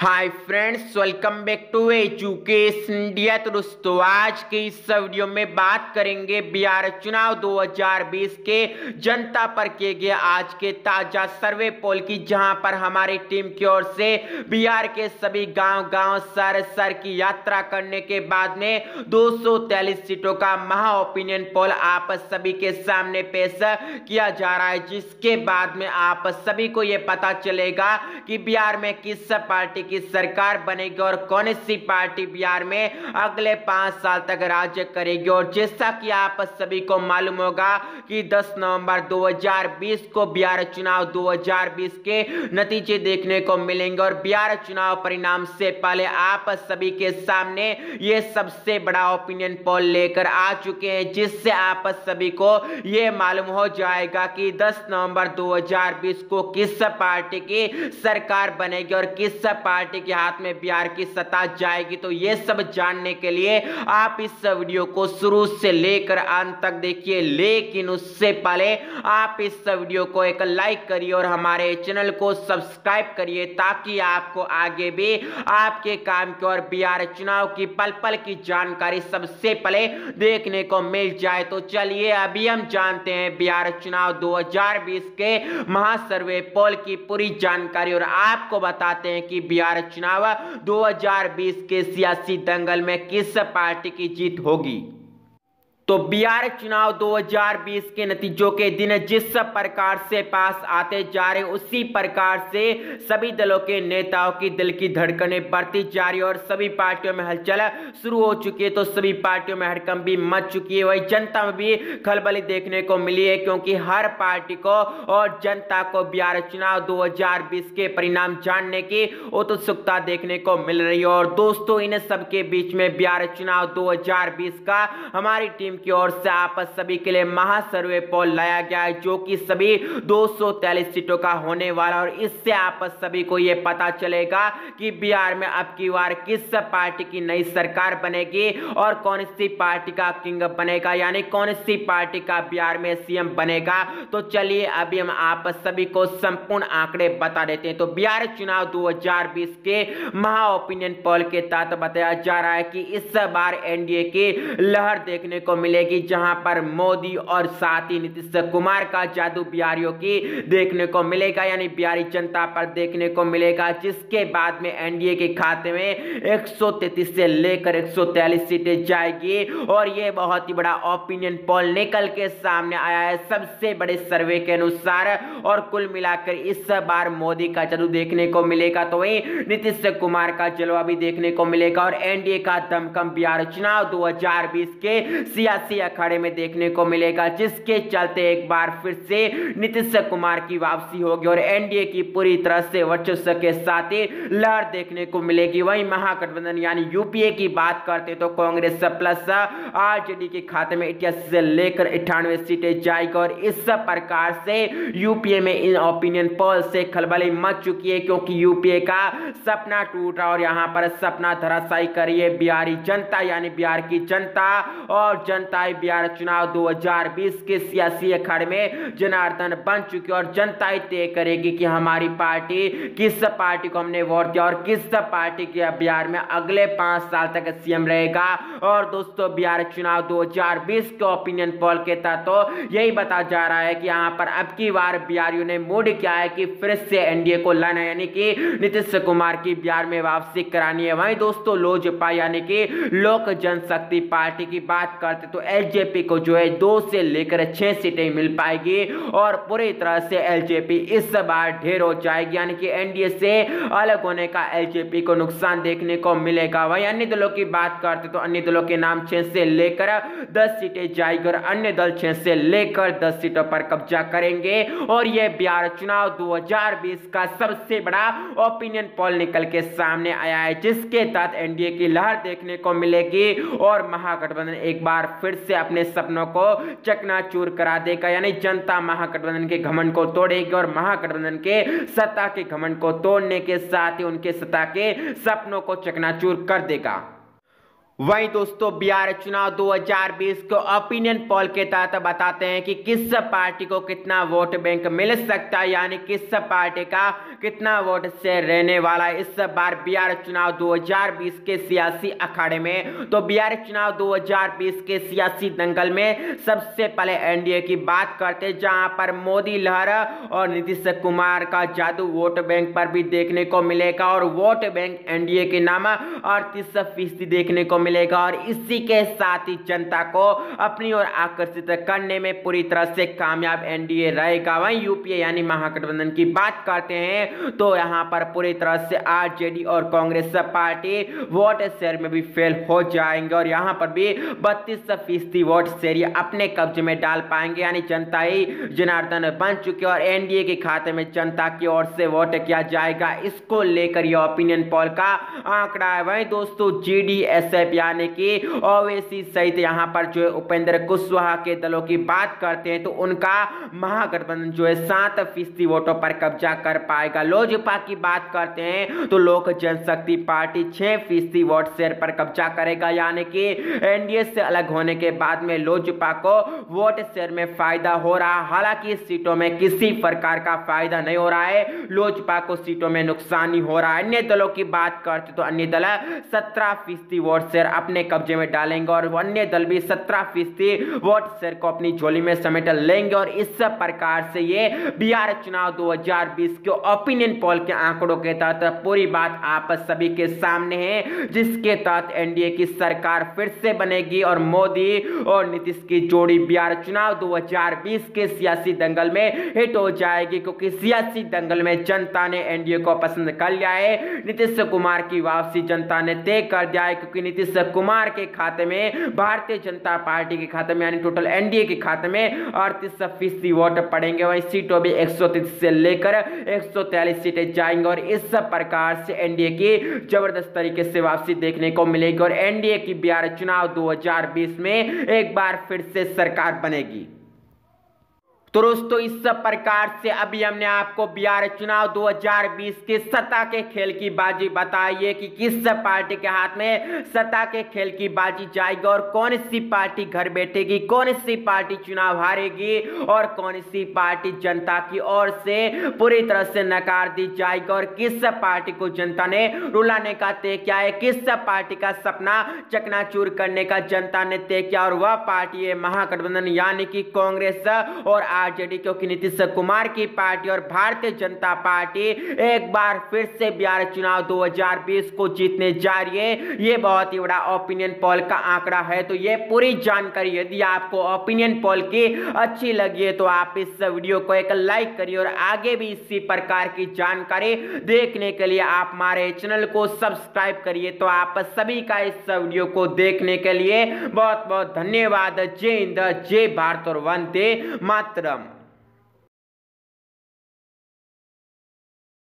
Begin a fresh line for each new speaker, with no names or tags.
Hi friends welcome back to education India तो दोस्तों, आज के इस वीडियो में बात करेंगे बिहार चुनाव 2020 के, जनता पर किए गए आज के ताज़ा सर्वे पोल की, जहाँ पर हमारी टीम की ओर से बिहार के सभी गांव-गांव शहर शहर की यात्रा करने के बाद में 243 सीटों का महा ओपिनियन पोल आप सभी के सामने पेश किया जा रहा है, जिसके बाद में आप सभी को यह पता चलेगा कि बिहार में किस पार्टी की सरकार बनेगी और कौन सी पार्टी बिहार में अगले पाँच साल तक राज्य करेगी? और जैसा कि आप सभी को मालूम होगा कि 10 नवंबर 2020 को बिहार चुनाव 2020 के नतीजे देखने को मिलेंगे। और बिहार चुनाव परिणाम से पहले आप सभी के सामने ये सबसे बड़ा ओपिनियन पोल लेकर आ चुके हैं, जिससे आप सभी को ये मालूम हो जाएगा कि 10 नवंबर 2020 को किस पार्टी की सरकार बनेगी और किस पार्टी पार्टी के हाथ में बिहार की सत्ता जाएगी। तो ये सब जानने के लिए आप इस वीडियो को शुरू से लेकर अंत तक देखिए। लेकिन उससे पहले आप इस वीडियो को एक लाइक करिए और हमारे चैनल को सब्सक्राइब करिए ताकि आपको आगे भी आपके काम की और बिहार चुनाव की पल पल की जानकारी सबसे पहले देखने को मिल जाए। तो चलिए, अभी हम जानते हैं बिहार चुनाव 2020 के महासर्वे पोल की पूरी जानकारी और आपको बताते हैं कि बिहार चुनाव 2020 के सियासी दंगल में किस पार्टी की जीत होगी? तो बिहार चुनाव 2020 के नतीजों के दिन जिस प्रकार से पास आते जा रहे, उसी प्रकार से सभी दलों के नेताओं की दिल की धड़कनें बढ़ती जा रही और सभी पार्टियों में हलचल शुरू हो चुकी है। तो सभी पार्टियों में हड़कम भी मच चुकी है। वही जनता में भी खलबली देखने को मिली है क्योंकि हर पार्टी को और जनता को बिहार चुनाव 2020 के परिणाम जानने की उत्सुकता देखने को मिल रही है। और दोस्तों, इन सबके बीच में बिहार चुनाव दो हज़ार बीस का हमारी टीम की ओर से आप सभी के लिए महासर्वे पोल लाया गया है, जो कि सभी 243 सीटों का होने वाला और इससे आप सभी को यह पता चलेगा कि बिहार में अब की बार किस पार्टी की नई सरकार बनेगी और कौन सी पार्टी का किंग बनेगा, यानी कौन सी पार्टी का बिहार में सीएम बनेगा। तो चलिए अभी हम आप सभी को संपूर्ण आंकड़े बता देते हैं। तो बिहार चुनाव दो हज़ार बीस के महा ओपिनियन पोल के तहत बताया जा रहा है कि इस बार एनडीए की लहर देखने को मिलेगी, जहाँ पर मोदी और साथ ही नीतीश कुमार का जादू बिहारियों की देखने को मिलेगा, यानी बिहारी जनता पर देखने को मिलेगा, जिसके बाद में एनडीए के खाते में 133 से लेकर 143 सीटें जाएगी। और ये बहुत ही बड़ा ओपिनियन पोल निकल के सामने आया है। सबसे बड़े सर्वे के अनुसार और कुल मिलाकर इस बार मोदी का जादू देखने को मिलेगा तो वही नीतीश कुमार का जलवा भी देखने को मिलेगा। और एनडीए का दमकम बिहार चुनाव 2020 के सियासी सियासी अखाड़े में देखने को मिलेगा, जिसके चलते एक बार फिर से नीतीश कुमार की वापसी होगी और एनडीए की पूरी तरह से वर्चस्व के साथ ही लहर देखने को मिलेगी। वही महागठबंधन यानी यूपीए की बात करते तो कांग्रेस प्लस आरजेडी के खाते में इक्यासी से लेकर अठानवे सीटें जाएगी और इस प्रकार से यूपीए में इन ओपिनियन पोल से खलबली मच चुकी है क्योंकि यूपीए का सपना टूट रहा और यहाँ पर सपना धराशाई करिए बिहारी जनता, यानी बिहार की जनता और जनता जनता बिहार चुनाव 2020 के सियासी अखाड़े में जनार्दन बन चुकी और जनता ही तय करेगी कि हमारी पार्टी किस पार्टी को हमने वोट दिया और किस पार्टी के बिहार में अगले पाँच साल तक सीएम रहेगा। और दोस्तों, बिहार चुनाव 2020 के ओपिनियन पोल के तहत तो यही बता जा रहा है कि यहाँ पर अब की बार बिहारियों ने मूड किया है कि फिर से एनडीए को लाना यानी कि नीतीश कुमार की बिहार में वापसी करानी है। वहीं दोस्तों, लोजपा, यानी कि लोक जनशक्ति पार्टी की बात करते तो एलजेपी को जो है दो से लेकर छह सीटें मिल पाएगी और पूरी तरह से एलजेपी इस बार ढेर हो जाएगी। यानी कि एनडीए से अलग होने का एलजेपी को नुकसान देखने को मिलेगा। वही अन्य दलों की बात करते तो अन्य दलों के नाम छह से लेकर दस सीटें जाएगी और अन्य दल छह से लेकर दस सीटों पर कब्जा करेंगे। और यह बिहार चुनाव 2020 का सबसे बड़ा ओपिनियन पोल निकल के सामने आया है, जिसके तहत एनडीए की लहर देखने को मिलेगी और महागठबंधन एक बार फिर से अपने सपनों को चकनाचूर करा देगा। यानी जनता महागठबंधन के घमंड को तोड़ेगी और महागठबंधन के सत्ता के घमंड को तोड़ने के साथ ही उनके सत्ता के सपनों को चकनाचूर कर देगा। वहीं दोस्तों, बिहार चुनाव 2020 को ओपिनियन पोल के तहत बताते हैं कि किस पार्टी को कितना वोट बैंक मिल सकता है, यानी किस पार्टी का कितना वोट से रहने वाला इस बार बिहार चुनाव 2020 के सियासी अखाड़े में तो बिहार चुनाव 2020 के सियासी दंगल में सबसे पहले एनडीए की बात करते जहाँ पर मोदी लहर और नीतीश कुमार का जादू वोट बैंक पर भी देखने को मिलेगा, और वोट बैंक एनडीए के नाम अड़तीस फ़ीसदी देखने को मिलेगा और इसी के साथ ही जनता को अपनी ओर आकर्षित करने में पूरी तरह से कामयाब एनडीए रहेगा। वहीं यूपीए यानी महागठबंधन की बात करते हैं तो यहाँ पर पूरी तरह से आरजेडी और कांग्रेस पार्टी वोट शेयर में भी फेल हो जाएँगे और यहाँ पर भी बत्तीस फ़ीसदी वोट शेयर अपने कब्जे में डाल पाएँगे। यानी जनता ही जनार्दन बन चुके और एनडीए के खाते में जनता की ओर से वोट किया जाएगा। इसको लेकर यह ओपिनियन पोल का आंकड़ा है। वहीं दोस्तों जीडीएसएफ यानी कि ओवैसी सहित यहाँ पर जो है उपेंद्र कुशवाहा के दलों की बात करते हैं तो उनका महागठबंधन जो है सात फ़ीसदी वोटों पर कब्जा कर पाएगा। लोजपा की बात करते हैं तो लोक जनशक्ति पार्टी छह फ़ीसदी वोट शेयर पर कब्जा करेगा। यानी कि एनडीए से अलग होने के बाद में लोजपा को वोट शेयर में फ़ायदा हो रहा हालाँकि सीटों में किसी प्रकार का फ़ायदा नहीं हो रहा है। लोजपा को सीटों में नुकसान ही हो रहा है। अन्य दलों की बात करते तो अन्य दल सत्रह फ़ीसदी वोट शेयर अपने कब्जे में डालेंगे और अन्य दल भी सत्रह फ़ीसदी वोट शेयर को अपनी झोली में समेट लेंगे और इस प्रकार से ये बिहार चुनाव 2020 के ओपिनियन पोल के आंकड़ों के तहत पूरी बात आप सभी के सामने है, जिसके तहत एनडीए की सरकार फिर से बनेगी और मोदी और नीतीश की जोड़ी बिहार चुनाव 2020 के सियासी दंगल में हिट हो जाएगी, क्योंकि सियासी दंगल में जनता ने एनडीए को पसंद कर लिया है। नीतीश कुमार की वापसी जनता ने तय कर दिया है, क्योंकि नीतीश कुमार के खाते में, भारतीय जनता पार्टी के खाते में, यानी टोटल एनडीए के खाते में अड़तीस फ़ीसदी वोट पड़ेंगे। वही सीटों भी एक सौ तीस से लेकर एक सीटें जाएँगे और इस प्रकार से एनडीए की ज़बरदस्त तरीके से वापसी देखने को मिलेगी और एनडीए की बिहार चुनाव 2020 में एक बार फिर से सरकार बनेगी। तो दोस्तों इस प्रकार से अभी हमने आपको बिहार चुनाव 2020 के सत्ता के खेल की बाजी बताई है कि किस पार्टी के हाथ में सत्ता के खेल की बाजी जाएगी और कौन सी पार्टी घर बैठेगी, कौन सी पार्टी चुनाव हारेगी और कौन सी पार्टी जनता की ओर से पूरी तरह से नकार दी जाएगी और किस पार्टी को जनता ने रुलाने का तय किया है, किस पार्टी का सपना चकनाचूर करने का जनता ने तय किया और वह पार्टी है महागठबंधन, यानी कि कांग्रेस और आरजेडी क्योंकि नीतीश कुमार की पार्टी और भारतीय जनता पार्टी एक बार फिर से बिहार चुनाव 2020 को जीतने जा रही है। ये बहुत ही बड़ा ओपिनियन पोल का आंकड़ा है। तो ये पूरी जानकारी यदि आपको ओपिनियन पोल की अच्छी लगी है तो आप इस वीडियो को एक लाइक करिए और आगे भी इसी प्रकार की जानकारी देखने के लिए आप हमारे चैनल को सब्सक्राइब करिए। तो आप सभी का इस वीडियो को देखने के लिए बहुत बहुत धन्यवाद। जय हिंद, जय भारत और वंदे मातरम।